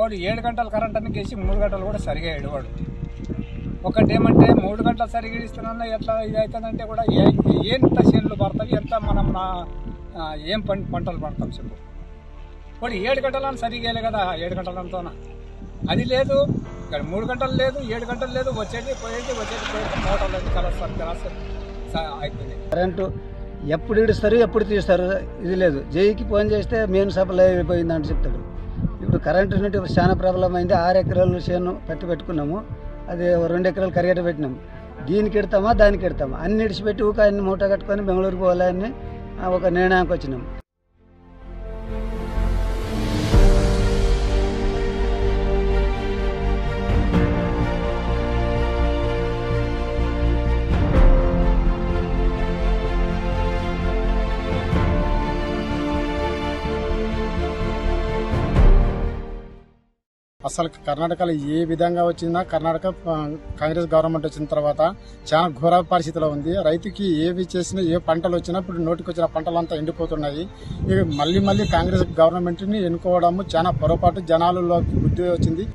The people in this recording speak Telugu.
వాడు ఏడు గంటల కరెంట్ అని గేసి మూడు గంటలు కూడా సరిగా ఎడవాడు ఒకటేమంటే మూడు గంటలు సరిగా ఇస్తున్నా ఎట్లా ఇది అవుతుందంటే కూడా ఏ- ఎంత చేనులు పడతాయి ఎంత మనం నా ఏం పం పంటలు పడతాం చెప్పు. వాడు ఏడు గంటలను సరిగా కదా ఏడు గంటలంతోన? అది లేదు ఇక్కడ మూడు గంటలు లేదు ఏడు గంటలు లేదు వచ్చేది పోయేది వచ్చేది పోయేది మోటార్లు అది కలస్తారు కలస్తారు అయిపోయింది. కరెంటు ఎప్పుడు ఇడుస్తారు ఎప్పుడు తీస్తారు ఇది లేదు. జైకి ఫోన్ చేస్తే మెయిన్ సప్లై అయిపోయిందని చెప్తాడు. ఇప్పుడు కరెంటు నుండి చాలా ప్రాబ్లం అయింది ఆరు ఎకరాలు చేను పెట్టి పెట్టుకున్నాము. అది రెండు ఎకరాలు కరిగట పెట్టినాము. దీనికి ఎడతామా దానికి ఎడతామా? అన్ని ఇడిచిపెట్టి ఊక అన్ని మూట కట్టుకొని బెంగళూరుకు పోవాలని ఒక నిర్ణయానికి వచ్చినాము. అసలు కర్ణాటకలో ఏ విధంగా వచ్చినా కర్ణాటక కాంగ్రెస్ గవర్నమెంట్ వచ్చిన తర్వాత చాలా ఘోర పరిస్థితిలో ఉంది. రైతుకి ఏవి చేసినా ఏ పంటలు వచ్చినా ఇప్పుడు నోటికి వచ్చిన పంటలంతా ఎండిపోతున్నాయి. ఇక మళ్ళీ మళ్ళీ కాంగ్రెస్ గవర్నమెంట్ని ఎన్నుకోవడము చాలా పొరపాటు. జనాలలో బుద్ధి వచ్చింది.